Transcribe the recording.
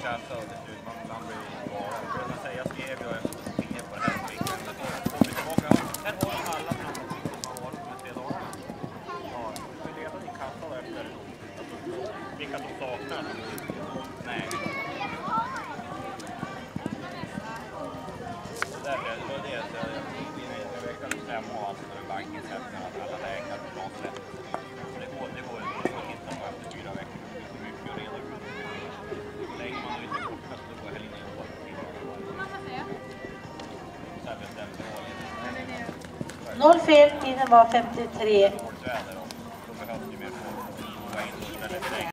till slut. Man, man blir galen. För jag säger, jag skrev ju på det här på. Men kommer vi tillbaka. Här har de alla transaktioner som har varit de här tre dagarna. Ja, vi i kassan efter alltså, vilka som saknar. Nej. Därför, det var det jag i veckan stämma och allt över bankens sätt att alla läkare på något sätt. Noll fel, tiden var 53.